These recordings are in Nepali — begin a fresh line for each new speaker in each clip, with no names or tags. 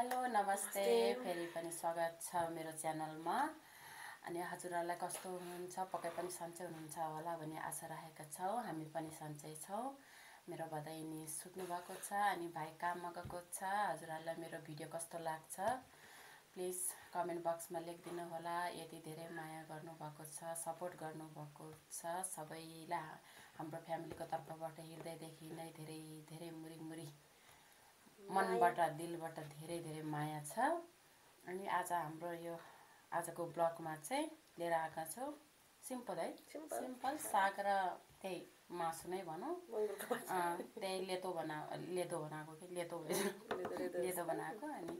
हेलो नमस्ते फेरि पनि स्वागत छ मेरो च्यानलमा। अनि हजुरहरूलाई कस्तो हुनुहुन्छ? पक्कै पनि सन्चै हुनुहुन्छ होला भन्ने आशा राखेका छौँ। हामी पनि सन्चै छौँ। मेरो भदैनी सुत्नु भएको छ अनि भाइ काममा गएको छ। हजुरहरूलाई मेरो भिडियो कस्तो लाग्छ? प्लिज कमेन्ट बक्समा लेखिदिनु होला। यति धेरै माया गर्नुभएको छ सपोर्ट गर्नुभएको छ। सबैलाई हाम्रो फ्यामिलीको तर्फबाट हृदयदेखि नै धेरै धेरै मुरी मुरी मनबाट दिलबाट धेरै धेरै माया छ। अनि आज हाम्रो यो आजको ब्लगमा चाहिँ लिएर आएका छौँ सिम्पल है। सिम्पल। साग र त्यही मासु नै भनौँ। त्यही लेतो बना लेदो बनाएको कि लेतो लेदो बनाएको अनि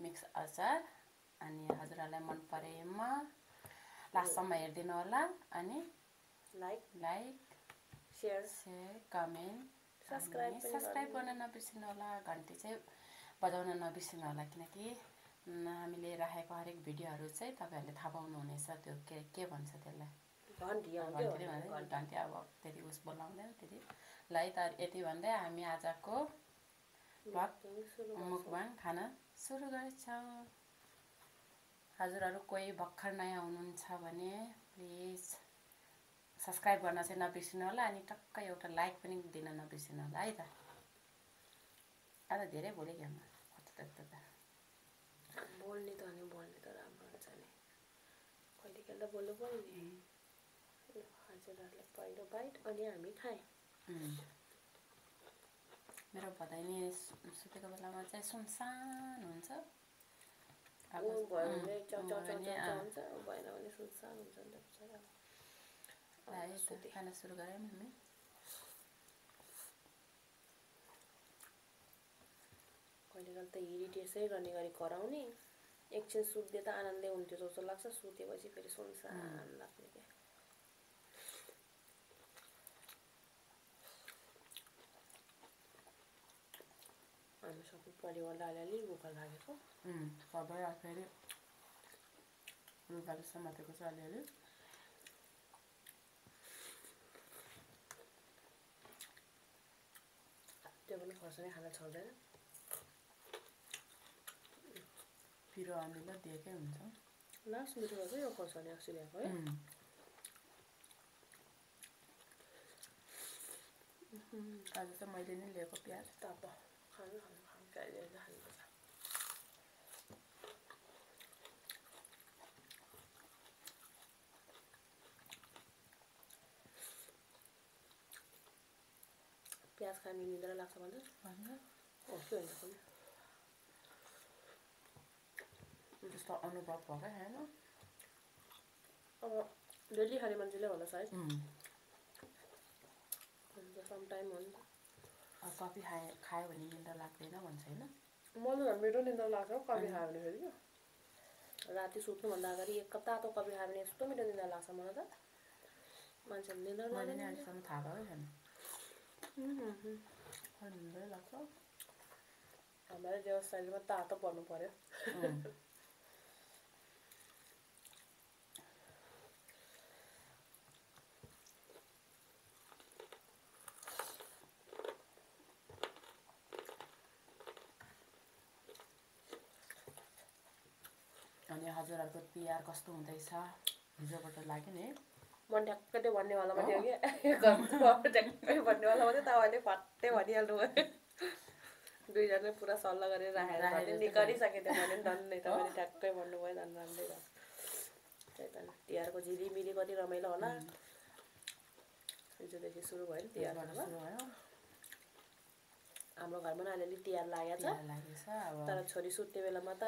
मिक्स अचार अनि हजुरहरूलाई मन परेमा लास्टसम्म हेरिदिनु होला अनि
like
like
share
share comment
subscribe
subscribe गर्न। नबिर्सिनु होला घन्टी चाहिँ बजाउन नबिर्सिनु होला किनकि हामीले राखेको हरेक भिडियोहरू चाहिँ तपाईँहरूले थाहा पाउनुहुनेछ त्यो के के भन्छ त्यसलाई?
घन्टी
घन्टी अब त्यति उस बोलाउँदैन त्यति। ल त यति भन्दै हामी आजको मुखबाङ खान सुरु गर्छौँ। हजुरहरू कोही भर्खर नयाँ हुनुहुन्छ भने प्लिज सब्सक्राइब गर्न चाहिँ नबिर्सिनु होला अनि टक्क एउटा लाइक पनि दिन नबिर्सिनु होला है त। आज धेरै भोलि क्या त
बोल्ने त अनि बोल्ने त राम्रो हुन्छ नि। कहिले कहिले त बोल्नु पऱ्यो नि। हजुरहरूलाई पहिलो बाइट अनि हामी खाएँ
मेरो भदैनी सुतेको बेलामा चाहिँ सुनसान हुन्छ।
भएन भने सुनसान हुन्छ नि त बिचरा
ल है त,
सुते
खाना सुरु गरौँ हामी
कहिले कहिले त हिरी त्यसै गर्ने गरी कराउने एकछिन सुत्दै त आनन्दै हुन्थ्यो जस्तो लाग्छ सुतेपछि फेरि सुनसान लाग्ने क्या हामी सबै परिवारलाई अलिअलि भोक लागेको
सबै फेरि लुगाले समातेको छ अलिअलि
पनि खोर्सानी खान छोड्दैन।
पिरो हामीले दिएकै हुन्छ।
लास्ट मिठो भएको यो खोर्सानी अस्ति ल्याएको है?
आज चाहिँ मैले नै लिएको प्याज।
ताप खानु खानु खानु कहिले खानुपर्छ प्याज खाने निद्रा लाग्छ भन्छ हो के हुन्छ
त्यस्तो अनुभव भएकै छैन
अब डेली खाने मान्छेले होला सायद हुन्छ सम टाइम हुन्छ
कफी खाए खायो भने निन्द्रा लाग्दैन भन्छ होइन
मलाई झन् मेरो निन्द्रा लाग्छ हौ कफी खायो भने फेरि राति सुत्नुभन्दा अगाडि एक कप तातो कफी खायो भने यस्तो मिठो निन्द्रा लाग्छ मलाई त मान्छेहरूले निन्द्रा लाग्दैन
अहिलेसम्म थाहा पाएकै छैन निन्द्रै लाग्छ
हाम्रो देवस्थानमा तातो पर्नु
उम्, अनि हजुरहरूको तिहार कस्तो हुँदैछ? हिजोबाट लाग्यो नि।
मन ठ्याक्कै त्यो भन्नेवालामा थियो कि ठ्याक्कै भन्नेवालामा थियो तपाईँले फट्टै भनिहाल्नु भयो दुईजनै पुरा सल्लाह गरेर राखेर
राखेर
गरिसकेँ त्यो भने नि धन्नै तपाईँले ठ्याक्कै भन्नुभयो धन राम्रै भयो त्यही त तिहारको झिलिमिली कति रमाइलो होला हिजोदेखि सुरु भयो नि तिहार हाम्रो घरमा पनि अलिअलि तिहार लागेको छ तर छोरी सुत्ने बेलामा त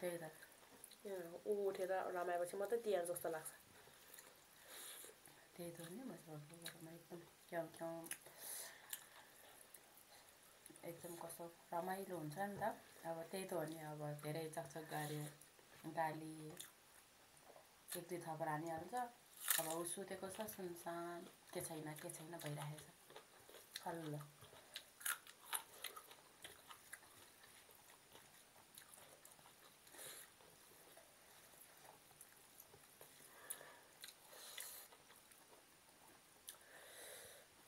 त्यही त
ऊ उठेर रमाएपछि मात्रै तिहार जस्तो लाग्छ
त्यही त नि घरमा एकदम क्याउ क्याउ एकदम कस्तो रमाइलो हुन्छ नि त अब त्यही त हो नि अब धेरै चकचक गाडी गाली एक दुई थप्पड हानिहाल्छ अब ऊ सुतेको छ सुनसान के छैन के छैन भइरहेको छ हल्लो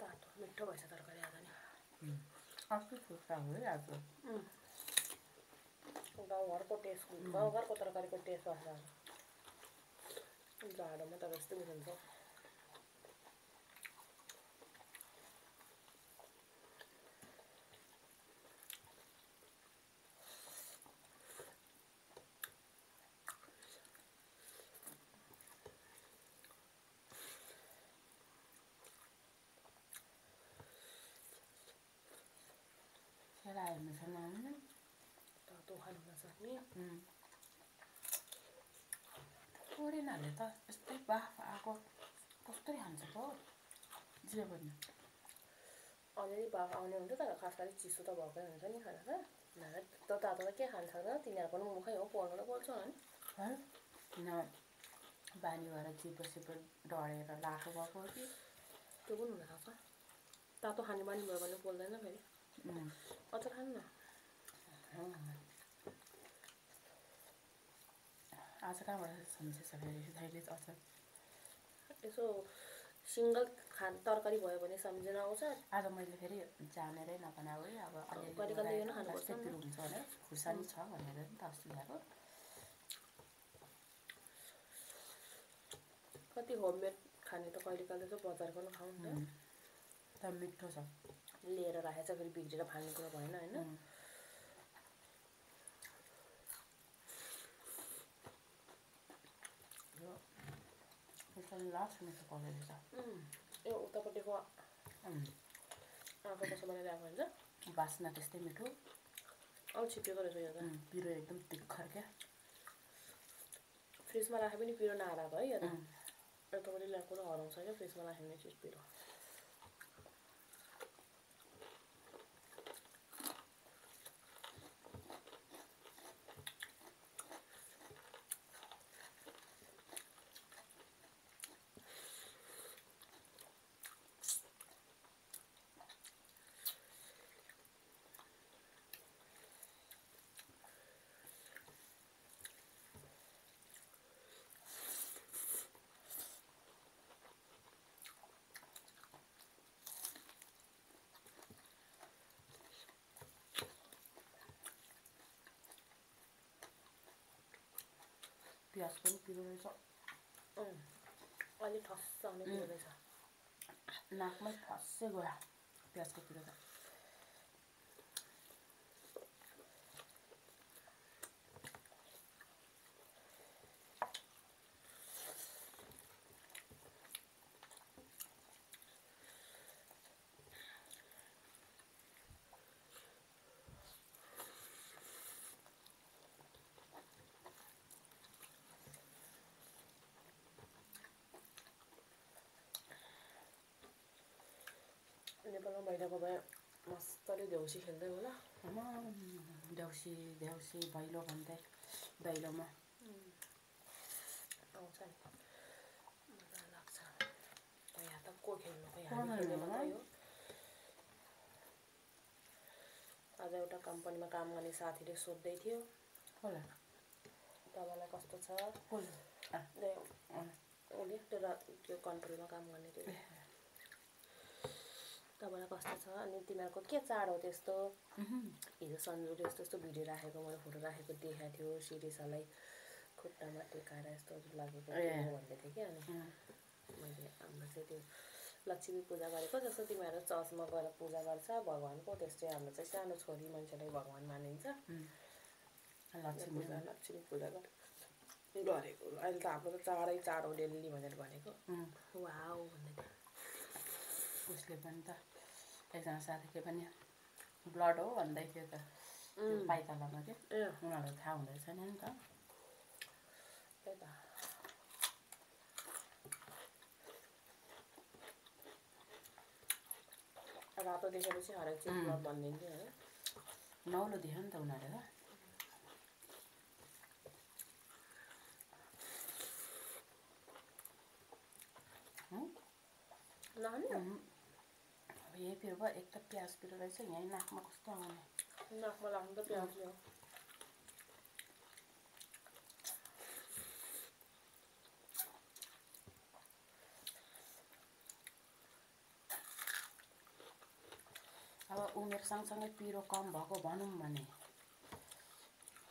तातो मिठो भएछ तरकारी आज नि
अस्ति फुर्का हो है आज
गाउँघरको टेस्ट गाउँघरको तरकारीको टेस्ट आउँछ जाडोमा त यस्तै हुन्छ
खेला हेर्नु छ नानी
तातो खानु नसक्ने
छोडेनहरूले त यस्तै बाफ आएको कस्तरी खान्छ त हो जे पनि
अलिअलि भाग आउने हुन्छ तर खास गरी चिसो त भएकै हुन्छ नि खाना त उनीहरूले त तातो त के खान्छ र तिनीहरूको पनि मुखै हो पोल्नु त पोल्छ होला नि
किन बानी भएर चिप्लो डढेर लाएको भएको हो कि
त्यो पनि हुनसक्छ तातो खाने बानी भयो भने पोल्दैन फेरि
उम्,
अचार खानु न
आज कहाँबाट सम्झेछ दाइले अचार
यसो सिङ्गल खान तरकारी भयो भने सम्झिन आउँछ
आज मैले फेरि जानेरै नबनाएको है अब अलिअलि हुन्छ भने खुर्सानी छ भनेर नि त अस्ति ल्याएको
कति होममेड खाने त कहिले कहिले चाहिँ बजारको पनि खाउँ नि
उम्, तर मिठो छ
लिएर राखेछ फेरि बिग्रेर फाल्ने कुरो भएन होइन?
लास्ट मिठो छ।
उतापट्टिको आँखा कसो हुन्छ।
बास्ना त्यस्तै मिठो।
औ छिपेको रहेछ यो त।
पिरो एकदम तिखर क्या।
फ्रिजमा राखे पनि पिरो नहालेको है यो त। यतापट्टि ल्याएको हराउँछ क्या फ्रिजमा राख्ने चिज पिरो।
प्याज पनि पिरो रहेछ
अलिक ठस्स आउने पिरो रहेछ
नाकमै ठस्सै गयो प्याजको पिरो त
नेपालमा भइरहेको भए मस्तले देउसी खेल्दै होला
आम्म, देउसी देउसी भैलो भन्दै दैलोमा
आउँछ नि मजा लाग्छ यहाँ त को खेल्नु खोइ हामी खेल्ने
होइन
मात्रै
होला।
हो आज एउटा कम्पनीमा काम गर्ने साथीले सोध्दै थियो तपाईँलाई कस्तो छ उसले त्यो त्यो कन्ट्रीमा काम गर्ने थियो तपाईँलाई कस्तो छ? अनि तिमीहरूको के चाड हो त्यस्तो? हिजो सन्जुले यस्तो यस्तो भिडियो राखेको मैले फोटो राखेको देखाएको थियो शिरीषालाई खुट्टामा टेकाएर यस्तो लागेको भन्दै थियो कि अनि मैले हाम्रो चाहिँ त्यो लक्ष्मी पूजा गरेको जस्तो तिमीहरू चर्चमा गएर पूजा गर्छ भगवान्को त्यस्तै हाम्रो चाहिँ सानो छोरी मान्छेलाई भगवान् मानिन्छ।
लक्ष्मी
पूजा लक्ष्मी पूजा गर- गरेको। अहिले त हाम्रो त चाँडै चाड हो डेली भनेर भनेको। वाउ भन्दै
उसले पनि त एकजना साथीले पनि ब्लड हो भन्दै थियो त पाइतलामा
ए
उनीहरूलाई थाहा हुँदैन छैन नि त
त्यही त। रातो देखेपछि हरेक चिज भनिदिन्थ्यो होइन
नौलो देख्यो नि त उनीहरूले
नखाने
उम्, अब यही पिरो भयो एक त प्याज पिरो रहेछ यहीँ नाकमा कस्तो आउने?
नाकमा लाग्नु त प्याज हो।
अब उमेर सँगसँगै पिरो कम भएको भनौँ भने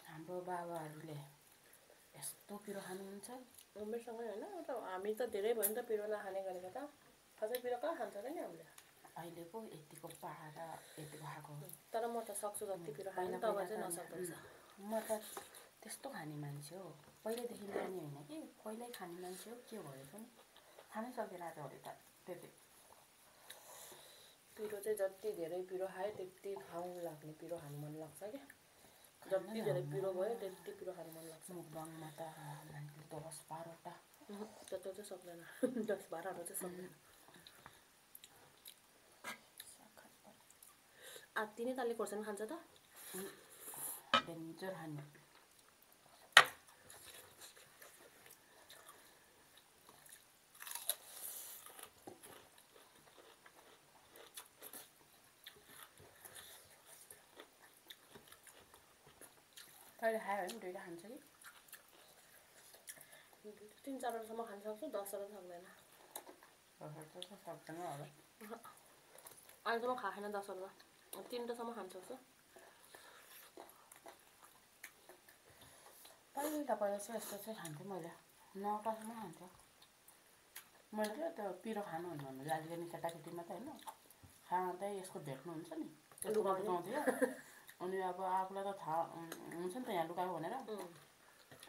हाम्रो बाबाहरूले यस्तो पिरो खानुहुन्छ।
उमेरसँगै होइन त हामी त धेरै भयो नि त पिरो नखाने गरेको त। अझै पिरो कहाँ खान्छ र नि हामीले?
अहिले पो यतिको पाएर यतिको खाएको
तर म त सक्छु जति पिरो खाने
पहिला
तब चाहिँ
म त त्यस्तो खाने मान्छे हो। पहिल्यैदेखि जाने होइन कि पहिल्यै खाने मान्छे हो के भयो पनि खानै सक्दैन आज भोलि त त्यति।
पिरो चाहिँ जति धेरै पिरो खायो त्यति खाउँ लाग्ने पिरो खानु मन लाग्छ क्या। जति धेरै पिरो भयो त्यति पिरो खानु मन लाग्छ।
मुखबाङमा त मान्छेले दस बाह्रवटा।
त्यत्रो चाहिँ सक्दैन। दस बाह्रहरू चाहिँ सक्दैन। आत्ति नै तालले खोर्सानी खान्छ त।
डेन्जर खाने कहिले खायो भने दुइटा खान्छ कि?
तिन चारवटासम्म खान सक्छु दसवटा सक्दैन।
दसवटा त सक्दैन होला।
अहिलेसम्म खाएको छैन दसवटा तिनवटासम्म खान सक्छु
पहिला पहिला चाहिँ यस्तो चाहिँ खान्थेँ मैले नौटासम्म खान्थेँ मैले चाहिँ त्यो पिरो खानु हुनु भने लालिगनी केटाकेटीमा त होइन खाँदै यसको भेट्नुहुन्छ नि
लुकाउने।
लुकाउँथ्यो अनि अब आफूलाई त थाहा हुन्- हुन्छ नि त यहाँ लुकायो भनेर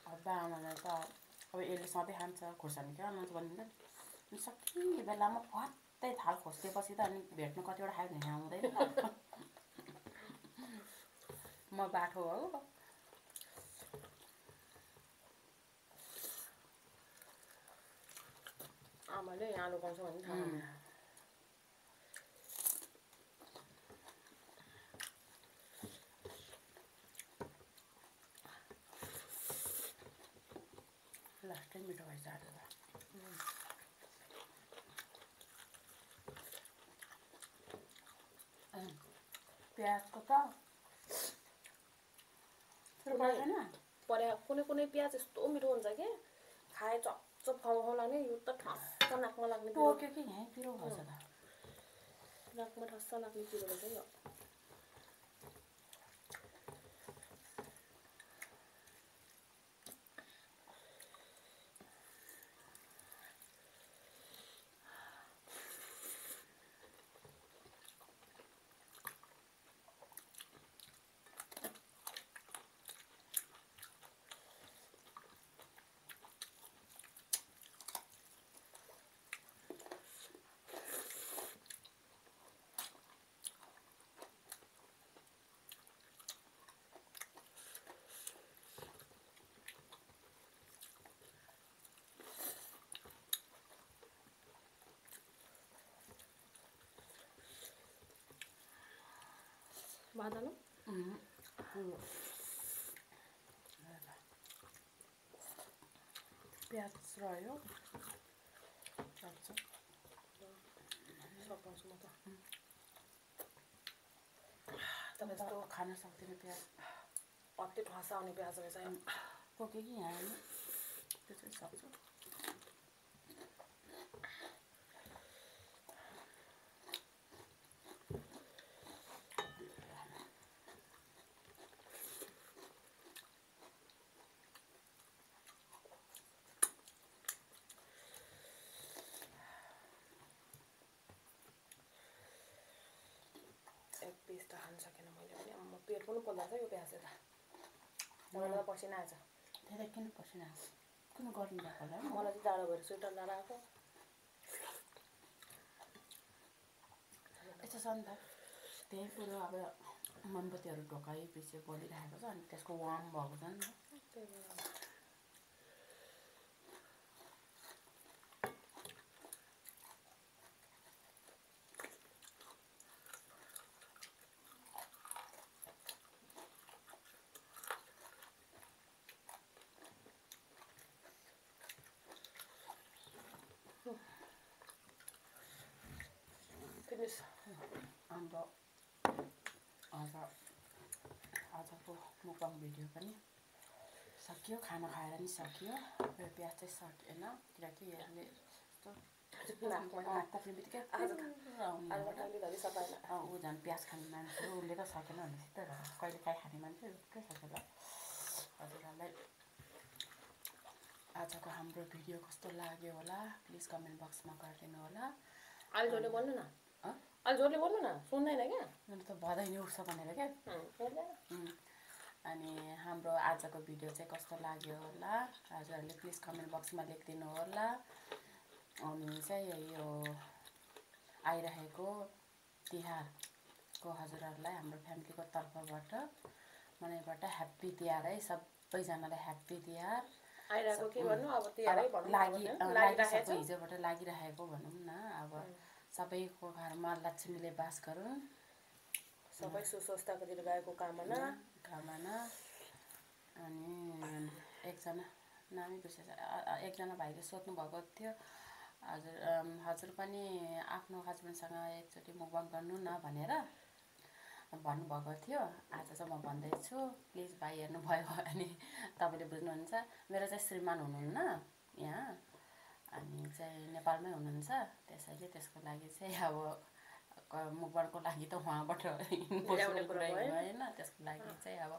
अब आमाले त अब यसले सधैँ खान्छ खोर्सानी क्या अन्त भनिन्छ नि अनि सबै बेलामा फत्तै थाल खोसिदिएपछि त अनि भेट्नु कतिवटा खायो भने यहाँ आउँदैन म बाठो हो।
आमाले यहाँ लुकाउँछ भने थाहा।
लास्टै मिठो भएछ आज प्याजको त
परे कुनै कुनै प्याज यस्तो मिठो हुन्छ कि खाए चप्चप खाउँ खाउँ लाग्ने यो त ठस्स नाकमा लाग्ने
टोक्यो कि यहीँ पिरो
नाकमा ठस्स लाग्ने पिरो रहेछ यो
उयो। प्याज रह्यो तपाईँ त खान सक्दैन प्याज
अति ठस आउने प्याज रहेछ यो
पोक्यो कि यहाँ त्यो चाहिँ सक्छु
एक पिस त खान सकेन मैले पनि अब म पेट पनि पोल्दा छ यो प्याजले त मलाई त पसिना आएछ
त्यसलाई किन पसिना किन गर्नु भएको होला?
मलाई चाहिँ जाडो भएर स्वेटर आएको
यस्तो छ नि त त्यही कुरो अब मोमबत्तीहरू ढोकाइपछि बलिरहेको छ अनि त्यसको वार्म भएको छ नि त
त्यही भएर फिनिस
हाम्रो आज मुकबाङ भिडियो पनि सकियो खाना खाएर नि सकियो। यो प्याज चाहिँ सकिएन किनकि यसले यस्तो बित्तिकै ऊ झन् प्याज खाने मान्छे उसले त सकेन भने त कहिले काहीँ खाने मान्छे के सकेन। हजुरहरूलाई आजको हाम्रो भिडियो कस्तो लाग्यो होला प्लिज कमेन्ट बक्समा गरिदिनु होला।
जोडले बोल्नु न।
अँ?
अलि जोडले बोल्नु न? सुन्दैन क्या?
त भदै नै उठ्छ भनेर क्या? अनि हाम्रो आजको भिडियो चाहिँ कस्तो लाग्यो होला? हजुरहरूले प्लिज कमेन्ट बक्समा लेखिदिनु होला। अनि चाहिँ यो आइरहेको तिहारको हजुरहरूलाई हाम्रो फ्यामिलीको तर्फबाट मनैबाट ह्याप्पी तिहार है सबैजनालाई ह्याप्पी तिहार।
लागिरहेको
हिजोबाट लागिरहेको भनौँ न। अब सबैको घरमा लक्ष्मीले बास गरून्।
सबै सुस्वास्थ्यको दीर्घायुको कामना।
कामना। अनि एकजना नामै अ- एकजना भाइले सोध्नु भएको थियो हजुर हजुर पनि आफ्नो हस्बेन्डसँग एकचोटि मुखबाङ गर्नु न भनेर भन्नुभएको थियो। आज चाहिँ म भन्दैछु प्लिज भाइ हेर्नुभयो भने तपाईँले बुझ्नुहुन्छ। मेरो चाहिँ श्रीमान हुनुहुन्न यहाँ। अनि चाहिँ नेपालमै हुनुहुन्छ। त्यसैले त्यसको लागि चाहिँ अब क- मुखबाङको लागि त उहाँबाट। होइन त्यसको लागि चाहिँ अब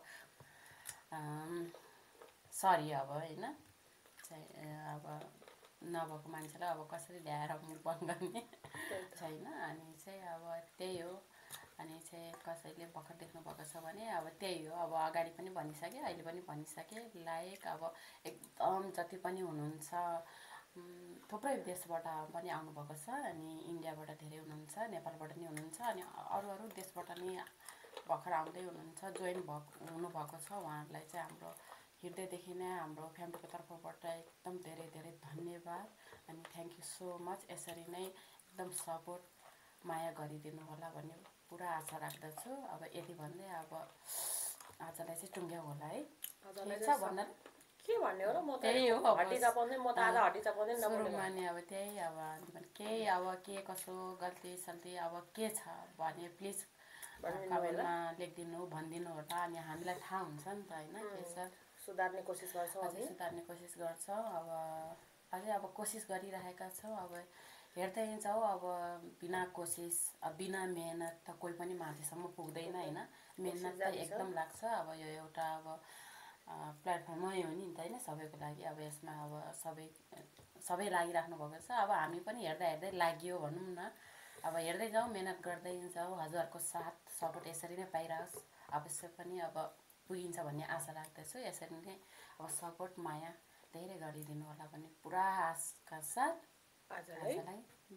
सरी अब होइन। अब नभएको मान्छेलाई अब कसरी ल्याएर मुखबाङ गर्ने। छैन। अनि चाहिँ अब त्यही हो। अनि चाहिँ कसैले भर्खर देख्नु भएको छ भने अब त्यही हो। अब अगाडि पनि भनिसकेँ अहिले पनि भनिसकेँ। लाइक अब एकदम जति पनि हुनुहुन्छ थुप्रै देशबाट पनि आउनुभएको छ अनि इन्डियाबाट धेरै हुनुहुन्छ नेपालबाट नि हुनुहुन्छ अनि अरू अरू देशबाट नि भर्खर आउँदै हुनुहुन्छ जोइन भएको हुनुभएको छ। उहाँहरूलाई चाहिँ हाम्रो हृदयदेखि नै हाम्रो फ्यामिलीको तर्फबाट एकदम धेरै धेरै धन्यवाद अनि थ्याङ्क यू सो मच यसरी नै एकदम सपोर्ट माया गरिदिनु होला भन्ने पुरा आशा राख्दछु। अब यति भन्दै अब आजलाई चाहिँ टुङ्ग्याउ होला है। छ भन्न
के भन्ने हो र म
त्यही हो।
हड्डी चपाउँदै म त आज हड्डी चपाउँदै
सुरुमा नि अब त्यही अब केही अब के कसो गल्ती सल्ती अब के छ भने प्लिज। कमेन्टमा लेखिदिनु भनिदिनु होला अनि हामीलाई थाहा हुन्छ नि त होइन के छ
सुधार्ने कोसिस गर्छौँ
अझै सुधार्ने कोसिस गर्छौँ अब अझै अब कोसिस गरिरहेका छौँ अब हेर्दै जाउँ अब बिना कोसिस अब बिना मेहनत त कोही पनि माथिसम्म पुग्दैन होइन मेहनत त। एकदम लाग्छ अब यो एउटा अब प्लेटफर्मै हो नि त होइन सबैको लागि। अब यसमा अब सबै सबै लागिराख्नु भएको छ। अब हामी पनि हेर्दा हेर्दै लाग्यो भनौँ न। अब हेर्दै जाउँ मिहिनेत गर्दै जाउँ हजुरहरूको साथ सपोर्ट यसरी नै पाइरहोस्। अवश्य पनि अब पुगिन्छ भन्ने आशा राख्दछु। यसरी नै अब सपोर्ट माया धेरै गरिदिनु होला भन्ने पुरा आशका साथ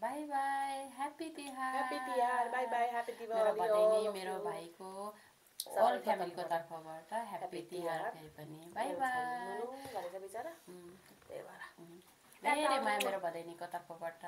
bye bye happy Tihar.
Bye bye happy
मेरो
दिवाली.
भाइको अल फ्यामिलीको
तर्फबाट।
ह्याप्पी तिहार। फेरि पनि बाई बाई
भनेछ बिचरा।
धेरै माया मेरो बधाइनीको तर्फबाट